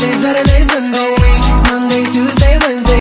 realizar